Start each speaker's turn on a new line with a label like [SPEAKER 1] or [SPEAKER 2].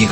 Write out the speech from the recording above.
[SPEAKER 1] e